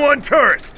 one turret!